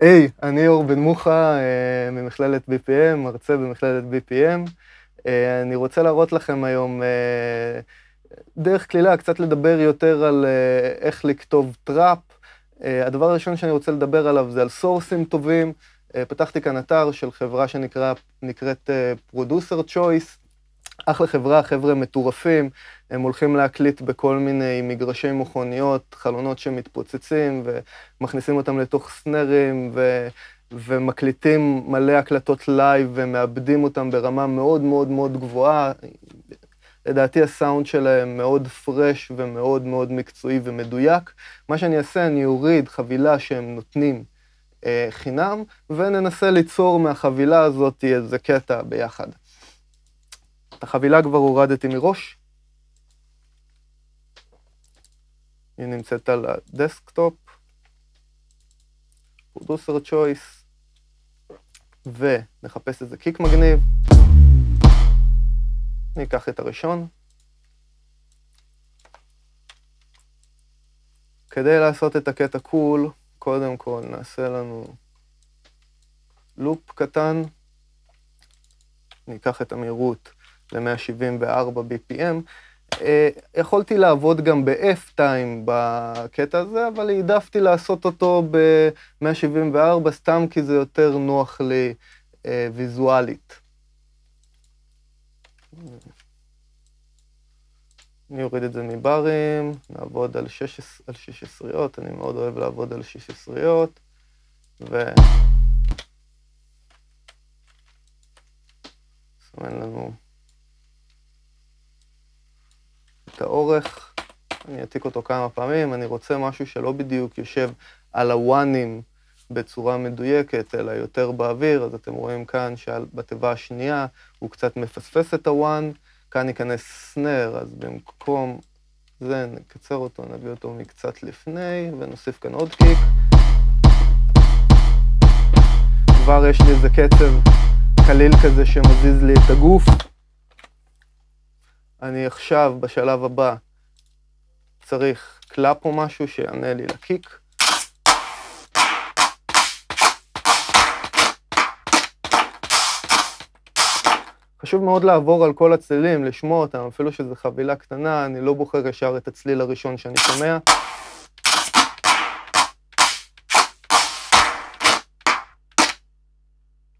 היי, hey, אני אור בן מוחה uh, ממכללת BPM, מרצה במכללת BPM. Uh, אני רוצה להראות לכם היום uh, דרך קלילה, קצת לדבר יותר על איך לכתוב trap. הדבר הראשון שאני רוצה לדבר עליו זה על סורסים טובים. פתחתי כאן אתר של חברה שנקראת Producer Choice. אחלה חברה, חבר'ה מטורפים, הם הולכים להקליט בכל מיני מגרשי מכוניות, חלונות שמתפוצצים, ומכניסים אותם לתוך סנרים, ו... ומקליטים מלא הקלטות לייב, ומעבדים אותם ברמה מאוד מאוד מאוד גבוהה. לדעתי הסאונד שלהם מאוד fresh ומאוד מאוד מקצועי ומדויק. מה שאני אעשה, אני אוריד חבילה שהם נותנים אה, חינם, וננסה ליצור מהחבילה הזאת איזה קטע ביחד. החבילה כבר הורדתי מראש. היא נמצאת על ה desktop, Producer Choice, ונחפש איזה kick מגניב. אני אקח את הראשון. כדי לעשות את הקטע cool, קודם כל נעשה לנו loop קטן. אני אקח את המהירות ל-174 BPM. אה, יכולתי לעבוד גם ב-F-time בקטע הזה, אבל העדפתי לעשות אותו ב-174 סתם כי זה יותר נוח לי אה, ויזואלית. אני אוריד את זה מברים, נעבוד על 16, אני מאוד אוהב לעבוד על 16 ו... סמן לנו את האורך, אני אעתיק אותו כמה פעמים, אני רוצה משהו שלא בדיוק יושב על הוואנים בצורה מדויקת, אלא יותר באוויר, אז אתם רואים כאן שבתיבה השנייה הוא קצת מפספס את הוואן, כאן ייכנס סנר, אז במקום זה נקצר אותו, נביא אותו מקצת לפני, ונוסיף כאן עוד קיק. כבר יש לי איזה קצב קליל כזה שמזיז לי את הגוף. אני עכשיו, בשלב הבא, צריך קלאפ או משהו שיענה לי לקיק. חשוב מאוד לעבור על כל הצלילים, לשמוע אותם, אפילו שזו חבילה קטנה, אני לא בוחר ישר את הצליל הראשון שאני שומע.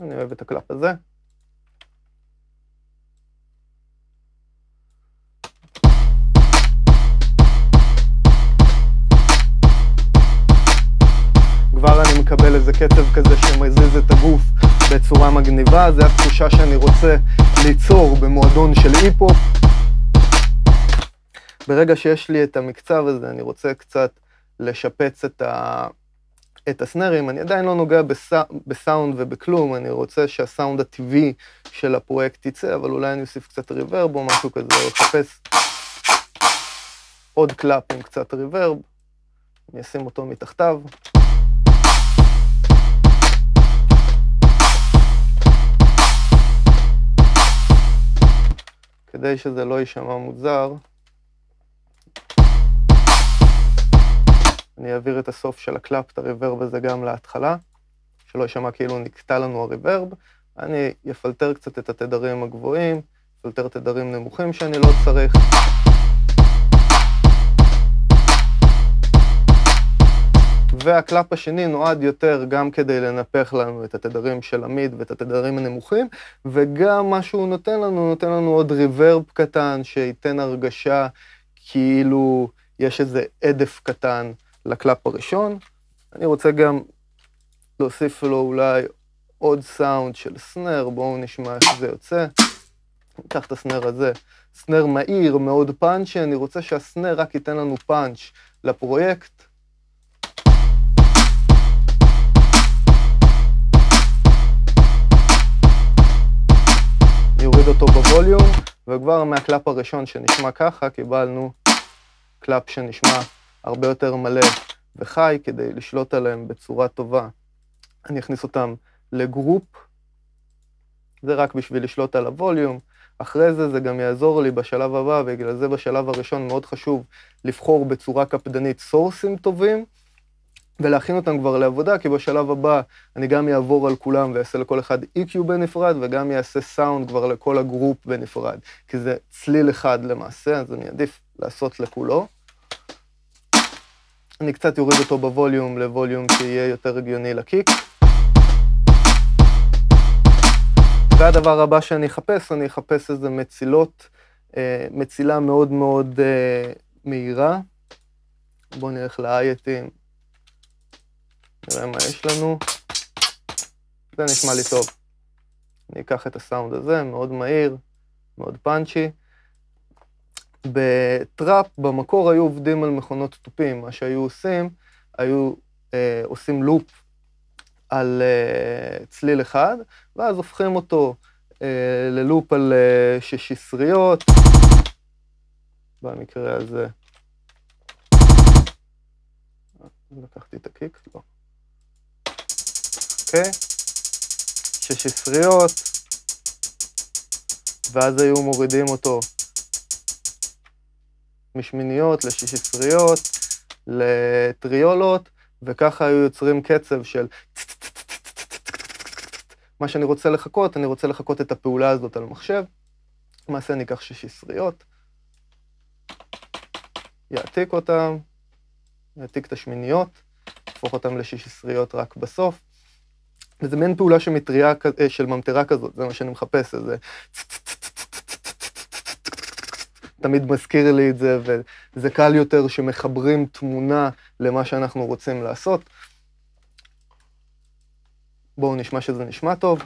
אני אוהב את ה clap הזה. כזה שמזיז את הגוף בצורה מגניבה, זו התחושה שאני רוצה ליצור במועדון של היפ-הופ. ברגע שיש לי את המקצב הזה, אני רוצה קצת לשפץ את, ה... את הסנרים, אני עדיין לא נוגע בסא... בסאונד ובכלום, אני רוצה שהסאונד הטבעי של הפרויקט יצא, אבל אולי אני אוסיף קצת reverb או משהו כזה, או אחפש עוד clap עם קצת reverb, אני אשים אותו מתחתיו. כדי שזה לא יישמע מוזר, אני אעביר את הסוף של ה clap, את ה reverb הזה גם להתחלה, שלא יישמע כאילו נקטע לנו ה reverb. אני אפלטר קצת את התדרים הגבוהים, אפלטר תדרים נמוכים שאני לא צריך. וה clap השני נועד יותר גם כדי לנפח לנו את התדרים של ה mid ואת התדרים הנמוכים, וגם מה שהוא נותן לנו, נותן לנו עוד reverb קטן שייתן הרגשה כאילו יש איזה הד קטן ל clap הראשון. אני רוצה גם להוסיף לו אולי עוד סאונד של snare, בואו נשמע איך זה יוצא. ניקח את ה snare הזה, snare מהיר, מאוד punchy, אני רוצה שה snare רק ייתן לנו פאנץ' לפרויקט. נוריד אותו בווליום, וכבר מה clap הראשון שנשמע ככה, קיבלנו clap שנשמע הרבה יותר מלא וחי, כדי לשלוט עליהם בצורה טובה. אני אכניס אותם ל group, זה רק בשביל לשלוט על הווליום. אחרי זה זה גם יעזור לי בשלב הבא, בגלל זה בשלב הראשון מאוד חשוב לבחור בצורה קפדנית סורסים טובים, ולהכין אותם כבר לעבודה, כי בשלב הבא אני גם אעבור על כולם ואעשה לכל אחד EQ בנפרד, וגם אעשה סאונד כבר לכל הגרופ בנפרד, כי זה צליל אחד למעשה, אז אני עדיף לעשות לכולו. אני קצת אוריד אותו בווליום לווליום שיהיה יותר הגיוני לקיק. והדבר הבא שאני אחפש, אני אחפש איזה מצילות, אה, מצילה מאוד מאוד אה, מהירה. בואו נלך לאייטים, נראה מה יש לנו. זה נשמע לי טוב. אני אקח את הסאונד הזה, מאוד מהיר, מאוד פאנצ'י. בטראפ, במקור היו עובדים על מכונות תופים, מה שהיו עושים, היו אה, עושים לופ על אה, צליל אחד, ואז הופכים אותו אה, ללופ על אה, ששיסריות, במקרה הזה. לקחתי את הקיק? לא. אוקיי? ששיסריות, ואז היו מורידים אותו משמיניות לשישיסריות, לטריולות, וככה היו יוצרים קצב של מה שאני רוצה לחכות, אני רוצה לחכות את הפעולה הזאת על מחשב. למעשה אני אקח שישיסריות, יעתיק אותם, יעתיק את השמיניות, יהפוך אותם לשישיסריות רק בסוף. וזה מעין פעולה של מטריה, של ממטרה כזאת, זה מה שאני מחפש, איזה... תמיד מזכיר לי את זה, וזה קל יותר שמחברים תמונה למה שאנחנו רוצים לעשות. בואו נשמע שזה נשמע טוב.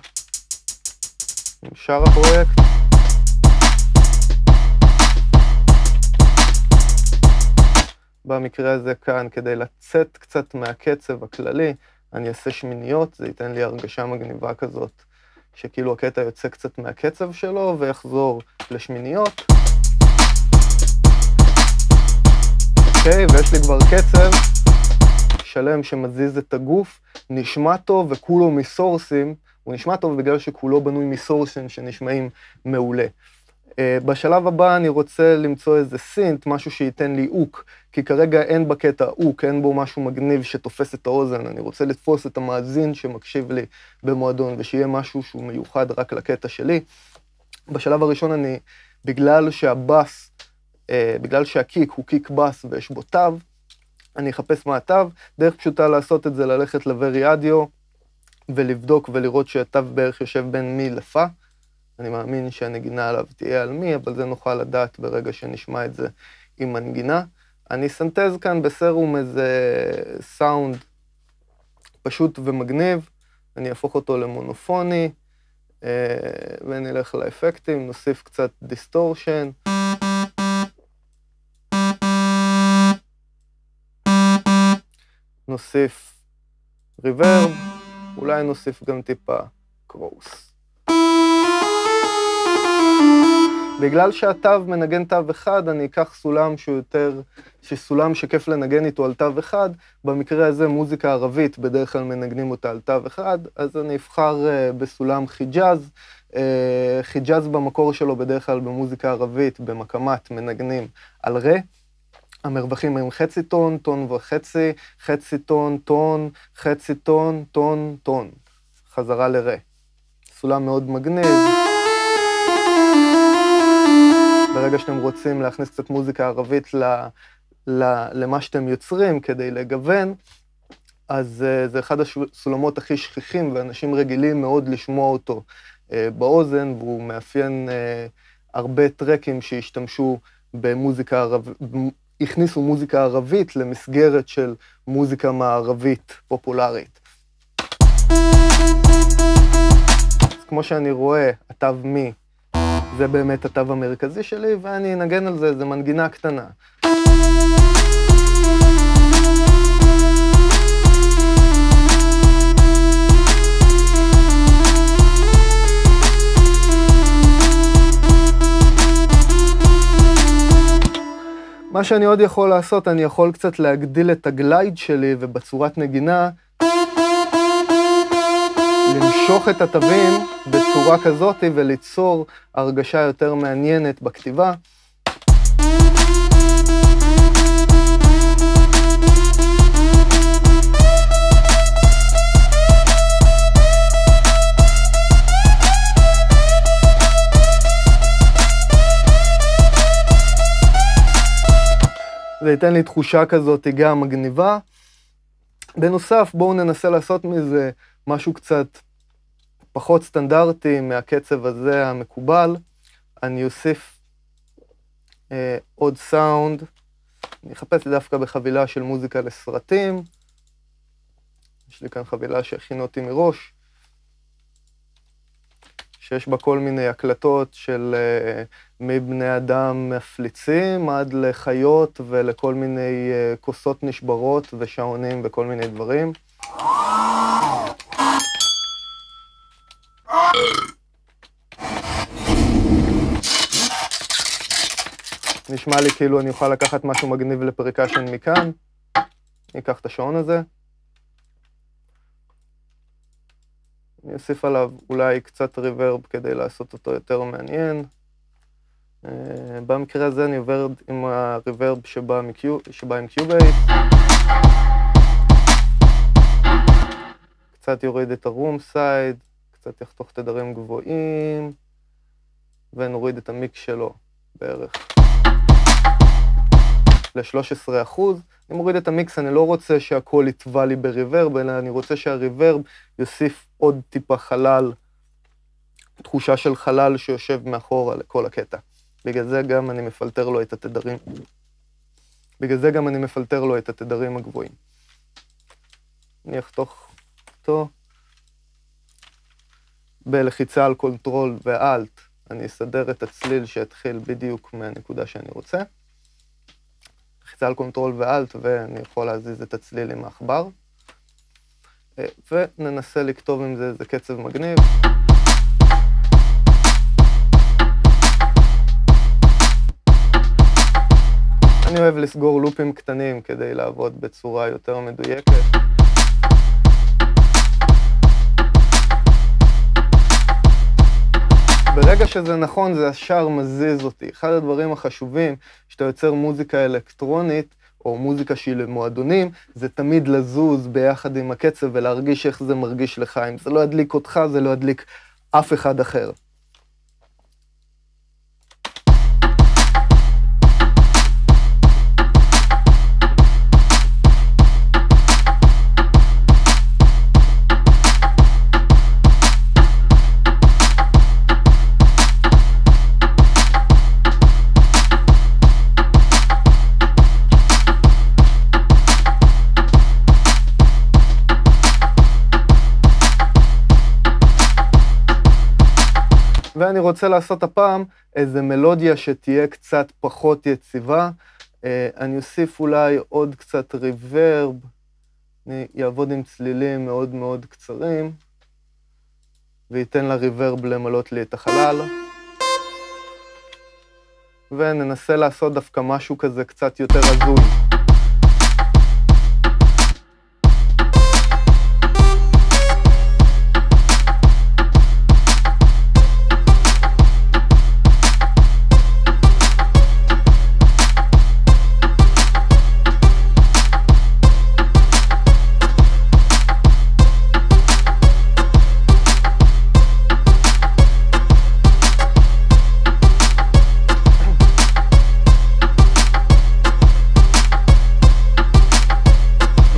עם שאר הפרויקט. במקרה הזה כאן, כדי לצאת קצת מהקצב הכללי, אני אעשה שמיניות, זה ייתן לי הרגשה מגניבה כזאת, שכאילו הקטע יוצא קצת מהקצב שלו ויחזור לשמיניות. אוקיי, ויש לי כבר קצב שלם שמזיז את הגוף, נשמע טוב וכולו מסורסים, הוא נשמע טוב בגלל שכולו בנוי מסורסים שנשמעים מעולה. Uh, בשלב הבא אני רוצה למצוא איזה סינט, משהו שייתן לי אוק, כי כרגע אין בקטע אוק, אין בו משהו מגניב שתופס את האוזן, אני רוצה לתפוס את המאזין שמקשיב לי במועדון, ושיהיה משהו שהוא מיוחד רק לקטע שלי. בשלב הראשון אני, בגלל שהבאס, uh, בגלל שהקיק הוא קיק באס ויש בו תו, אני אחפש מה התו, דרך פשוטה לעשות את זה ללכת לווריאדיו ולבדוק ולראות שהתו בערך יושב בין מי לפא. אני מאמין שהנגינה עליו תהיה על מי, אבל זה נוכל לדעת ברגע שנשמע את זה עם מנגינה. אני אסנטז כאן בסרום איזה סאונד פשוט ומגניב, אני אהפוך אותו למונופוני, אה, ונלך לאפקטים, נוסיף קצת distortion. נוסיף reverb, אולי נוסיף גם טיפה chorus. בגלל שהתו מנגן תו אחד, אני אקח סולם שהוא יותר, שסולם שכיף לנגן איתו על תו אחד, במקרה הזה מוזיקה ערבית, בדרך כלל מנגנים אותה על תו אחד, אז אני אבחר uh, בסולם חיג'אז. Uh, חיג'אז במקור שלו בדרך כלל במוזיקה ערבית, במקמת מנגנים על רה. המרווחים הם חצי טון, טון וחצי, חצי טון, טון, חצי טון, טון, טון. חזרה לרה. סולם מאוד מגניב. ברגע שאתם רוצים להכניס קצת מוזיקה ערבית ל, ל, למה שאתם יוצרים כדי לגוון, אז uh, זה אחד הסולמות הכי שכיחים, ואנשים רגילים מאוד לשמוע אותו uh, באוזן, והוא מאפיין uh, הרבה טרקים שהשתמשו במוזיקה ערבית, הכניסו מוזיקה ערבית למסגרת של מוזיקה מערבית פופולרית. כמו שאני רואה, התו מי זה באמת התו המרכזי שלי, ואני אנגן על זה איזה מנגינה קטנה. מה שאני עוד יכול לעשות, אני יכול קצת להגדיל את הגלייד שלי ובצורת נגינה למשוך את התווים בצורה כזאת וליצור הרגשה יותר מעניינת בכתיבה. זה ייתן לי תחושה כזאת גם מגניבה. בנוסף, בואו ננסה לעשות מזה משהו קצת פחות סטנדרטי מהקצב הזה המקובל. אני אוסיף אה, עוד סאונד, אני אחפש דווקא בחבילה של מוזיקה לסרטים. יש לי כאן חבילה שהכין אותי מראש. שיש בה כל מיני הקלטות של uh, מבני אדם מפליצים עד לחיות ולכל מיני uh, כוסות נשברות ושעונים וכל מיני דברים. נשמע לי כאילו אני אוכל לקחת משהו מגניב לפריקשן מכאן. אני אקח את השעון הזה. אני אוסיף עליו אולי קצת reverb כדי לעשות אותו יותר מעניין. Uh, במקרה הזה אני עובר עם ה reverb שבא, מקיו, שבא עם Cubase. קצת יוריד את ה room size, קצת יחתוך תדרים גבוהים, ונוריד את המיקס שלו בערך ל-13 אחוז. אני מוריד את המיקס, אני לא רוצה שהכל יטבע לי ב reverb, אלא אני רוצה שה reverb יוסיף עוד טיפה חלל, תחושה של חלל שיושב מאחורה לכל הקטע. בגלל זה גם אני מפלטר לו את התדרים. בגלל זה גם אני מפלטר לו את התדרים הגבוהים. אני אחתוך אותו. בלחיצה על control ו alt, אני אסדר את הצליל שיתחיל בדיוק מהנקודה שאני רוצה. לחיצה על control ו alt, ואני יכול להזיז את הצליל עם העכבר. אה, וננסה לכתוב עם זה איזה קצב מגניב. אני אוהב לסגור לופים קטנים כדי לעבוד בצורה יותר מדויקת. ברגע שזה נכון, זה ישר מזיז אותי. אחד הדברים החשובים, כשאתה יוצר מוזיקה אלקטרונית, או מוזיקה שהיא למועדונים, זה תמיד לזוז ביחד עם הקצב ולהרגיש איך זה מרגיש לך. אם זה לא ידליק אותך, זה לא ידליק אף אחד אחר. ואני רוצה לעשות הפעם איזה מלודיה שתהיה קצת פחות יציבה. אה, אני אוסיף אולי עוד קצת ריברב, אני אעבוד עם צלילים מאוד מאוד קצרים, וייתן לריברב למלות לי את החלל. וננסה לעשות דווקא משהו כזה קצת יותר הזוי.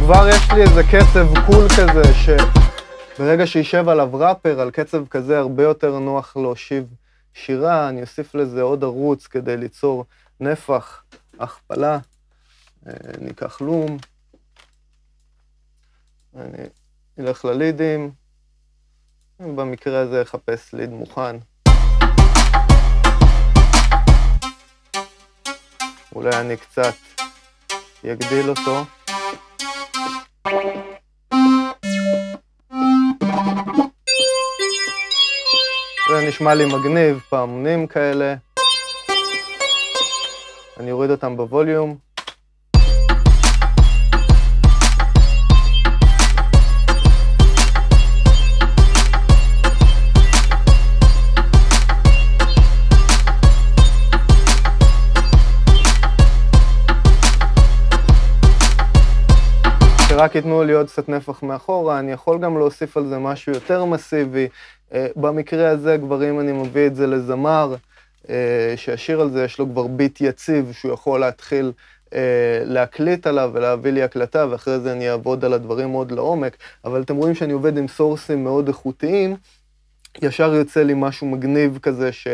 כבר יש לי איזה קצב קול כזה, שברגע שישב עליו ראפר, על קצב כזה הרבה יותר נוח להושיב שירה, אני אוסיף לזה עוד ערוץ כדי ליצור נפח, הכפלה, אה, ניקח לום, אני אלך ללידים, במקרה הזה אחפש ליד מוכן. אולי אני קצת אגדיל אותו. נשמע לי מגניב, פעמונים כאלה. אני אוריד אותם בווליום. רק ייתנו לי עוד קצת נפח מאחורה, אני יכול גם להוסיף על זה משהו יותר מסיבי, במקרה הזה, כבר אם אני מביא את זה לזמר, שהשיר על זה יש לו כבר ביט יציב, שהוא יכול להתחיל להקליט עליו ולהביא לי הקלטה, ואחרי זה אני אעבוד על הדברים עוד לעומק, אבל אתם רואים שאני עובד עם סורסים מאוד איכותיים, ישר יוצא לי משהו מגניב כזה, ש...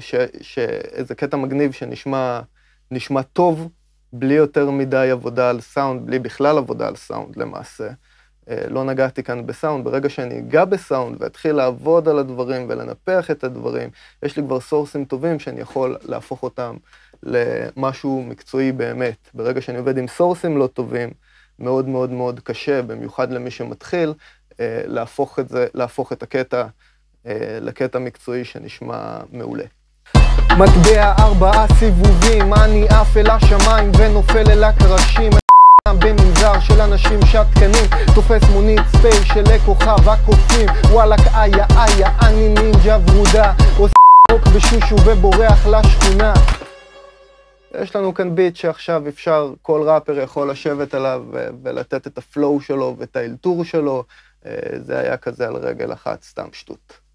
ש... שאיזה קטע מגניב שנשמע טוב, בלי יותר מדי עבודה על סאונד, בלי בכלל עבודה על סאונד למעשה. לא נגעתי כאן בסאונד, ברגע שאני אגע בסאונד ואתחיל לעבוד על הדברים ולנפח את הדברים, יש לי כבר סורסים טובים שאני יכול להפוך אותם למשהו מקצועי באמת. ברגע שאני עובד עם סורסים לא טובים, מאוד מאוד מאוד קשה, במיוחד למי שמתחיל, להפוך את זה, להפוך את הקטע לקטע מקצועי שנשמע מעולה. מטבע ארבעה סיבובים, אני עף אל השמיים ונופל אל הקרשים. במנזר של אנשים שתקנים. תופס מונית space של כוכב הקופים וואלאק איה איה אני נינג'ה ורודה. עושה חוק בשושו ובורח לשכונה. יש לנו כאן ביט שעכשיו אפשר, כל ראפר יכול לשבת עליו ולתת את ה flow שלו ואת האלתור שלו, זה היה כזה על רגל אחת, סתם שטות.